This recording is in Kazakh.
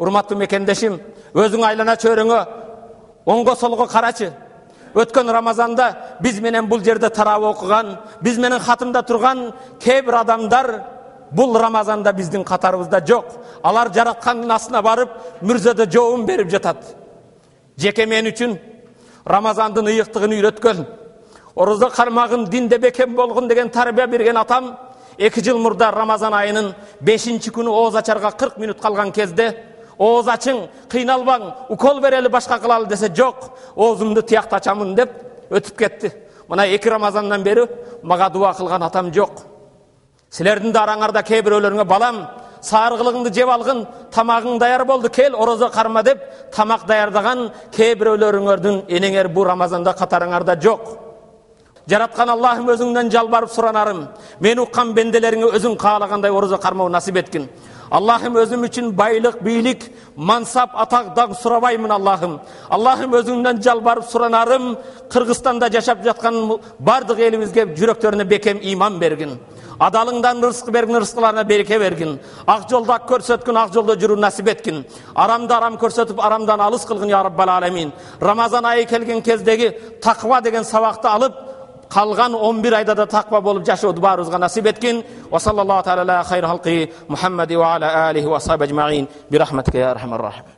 урматтуу мекендешим өзүң айлана чөйрөңө оңго солго карачы өткөн рамазанда биз менен бул жерде тарап окуган биз менен хатымда турган кээ бир адамдар бул рамазанда биздин катарыбызда жок алар жараткандын астына барып мүрзөдө жообун берип жатат жеке мен үчүн рамазандын ыйыктыгын үйрөткөн орозо кармагын динде бекем болгун деген тарбия берген атам эки жыл мурда рамазан айынын бешинчи күнү ооз ачарга кырк мүнөт калган кезде ооз ачың кыйналбаң укол берели башка кылалы десе жок оозумду тиякта ачамын деп өтүп кетти мына эки рамазандан бери мага дуба кылган атам жок силердин да араңарда кээ бирөөлөрүңө балам сааргылыгыңды жеп алгын тамагың даяр болду кел орозо карма деп тамак даярдаган кээ бирөөлөрүңөрдүн энеңер бул рамазанда катарыңарда жок жараткан аллахым өзүңдөн жалбарып суранарым мени уккан бенделериңе өзүң каалагандай орозо кармоо насип эткин аллахым өзүм үчүн байлык бийлик мансап атак даг сурабаймын аллахым аллахым өзүңдөн жалбарып суранарым кыргызстанда жашап жаткан баардык элибизге жүрөктөрүнө бекем иман бергин адалыңдан рызык бергин рызкыларына береке бергин ак жолду ак көрсөткүн ак жолдо жүрүү насип эткин арамды арам көрсөтүп арамдан алыс кылгын я раббал аламин рамазан айы келген кездеги таква деген сабакты алып калган он бир айда да таква болуп жашооду баарыбызга насип эткин وصلى الله تعالى على خير خلقه محمد وعلى آله وأصحابه أجمعين برحمتك يا أرحم الراحمين